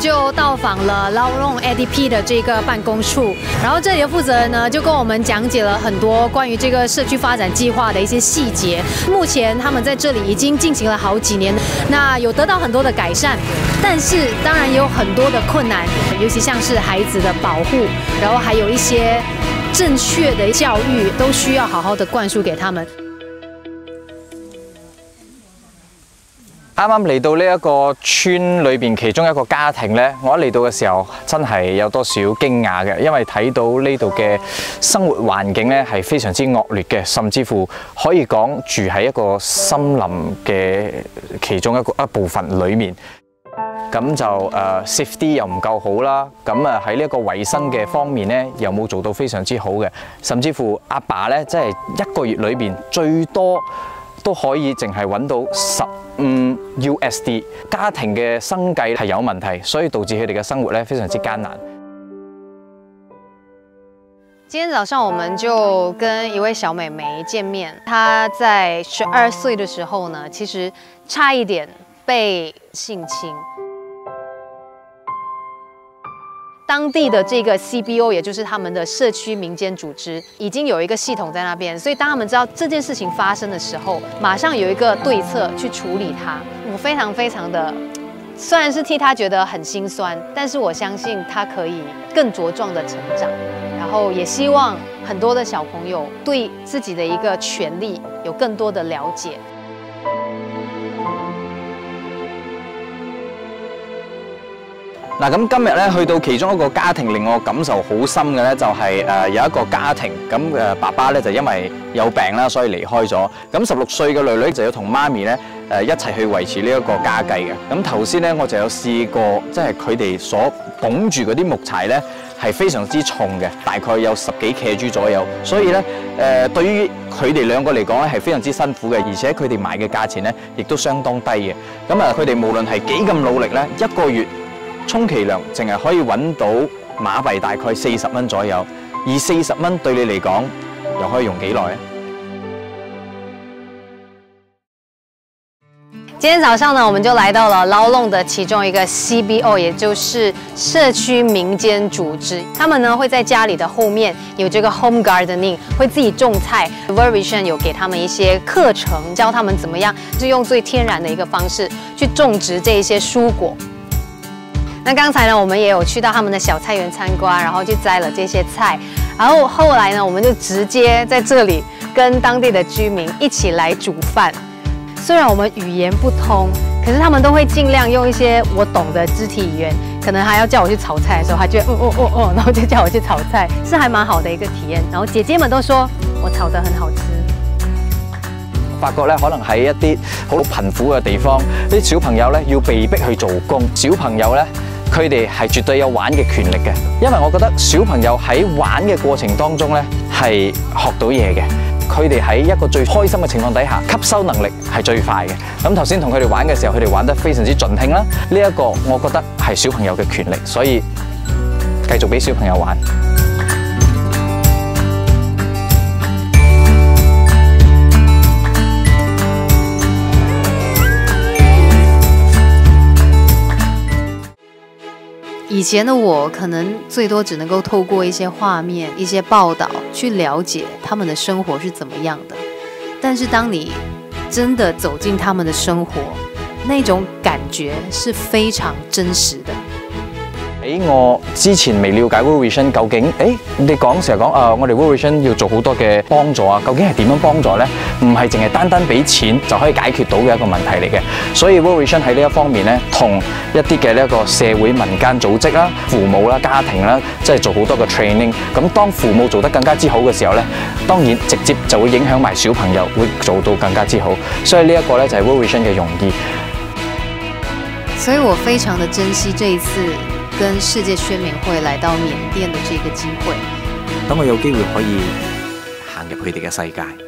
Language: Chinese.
就到访了 l a o n ADP 的这个办公处，然后这里的负责人呢就跟我们讲解了很多关于这个社区发展计划的一些细节。目前他们在这里已经进行了好几年，那有得到很多的改善，但是当然也有很多的困难，尤其像是孩子的保护，然后还有一些正确的教育都需要好好的灌输给他们。啱啱嚟到呢一個村裏邊其中一個家庭呢，我一嚟到嘅時候真係有多少驚訝嘅，因為睇到呢度嘅生活環境呢係非常之惡劣嘅，甚至乎可以講住喺一個森林嘅其中一個一部分裏面。咁就誒 safety 又唔夠好啦，咁啊喺呢一個衞生嘅方面呢，又冇做到非常之好嘅，甚至乎阿爸呢，即係一個月裏面最多。都可以淨係揾到十五 USD，家庭嘅生計係有問題，所以導致佢哋嘅生活咧非常之艱難。今天早上我們就跟一位小美眉見面，她在十二歲的時候呢，其實差一點被性侵。当地的这个 CBO，也就是他们的社区民间组织，已经有一个系统在那边，所以当他们知道这件事情发生的时候，马上有一个对策去处理它。我非常非常的，虽然是替他觉得很心酸，但是我相信他可以更茁壮的成长，然后也希望很多的小朋友对自己的一个权利有更多的了解。嗱，咁今日咧去到其中一個家庭，令我感受好深嘅咧，就係誒有一個家庭，咁誒爸爸咧就因為有病啦，所以離開咗。咁十六歲嘅女女就要同媽咪咧誒一齊去維持呢一個家計嘅。咁頭先咧我就有試過，即係佢哋所捧住嗰啲木柴咧係非常之重嘅，大概有十幾 kg 左右。所以咧誒對於佢哋兩個嚟講咧係非常之辛苦嘅，而且佢哋買嘅價錢咧亦都相當低嘅。咁啊佢哋無論係幾咁努力咧，一個月。充其量淨係可以揾到馬幣大概四十蚊左右，而四十蚊對你嚟講又可以用幾耐咧？今天早上呢，我们就来到了捞弄的其中一个 CBO，也就是社区民间组织。他们呢会在家里的后面有这个 home gardening，会自己种菜。Vervision 有给他们一些课程，教他们怎么样就用最天然的一个方式去种植这一些蔬果。那刚才呢，我们也有去到他们的小菜园参观，然后去摘了这些菜，然后后来呢，我们就直接在这里跟当地的居民一起来煮饭。虽然我们语言不通，可是他们都会尽量用一些我懂的肢体语言。可能还要叫我去炒菜的时候，他就哦哦哦哦，然后就叫我去炒菜，是还蛮好的一个体验。然后姐姐们都说我炒得很好吃。發覺咧，可能喺一啲好貧苦嘅地方，啲小朋友咧要被逼去做工，小朋友咧。佢哋系绝对有玩嘅权力嘅，因为我觉得小朋友喺玩嘅过程当中咧系学到嘢嘅。佢哋喺一个最开心嘅情况底下，吸收能力系最快嘅。咁头先同佢哋玩嘅时候，佢哋玩得非常之尽兴啦。呢一个我觉得系小朋友嘅权力，所以继续俾小朋友玩。以前的我可能最多只能够透过一些画面、一些报道去了解他们的生活是怎么样的，但是当你真的走进他们的生活，那种感觉是非常真实的。喺我之前未了解 World Vision 究竟，诶你讲成日讲啊，我哋 World Vision 要做好多嘅帮助啊，究竟系点样帮助呢？唔系净系单单俾钱就可以解决到嘅一个问题嚟嘅。所以 World Vision 喺呢一方面咧，同一啲嘅呢一个社会民间组织啦、父母啦、家庭啦，即系做好多嘅 training。咁当父母做得更加之好嘅时候咧，当然直接就会影响埋小朋友，会做到更加之好。所以呢一个咧就系 World Vision 嘅用意。所以我非常的珍惜这一次。跟世界宣明会来到缅甸的这个机会，等我有机会可以行入佢哋嘅世界。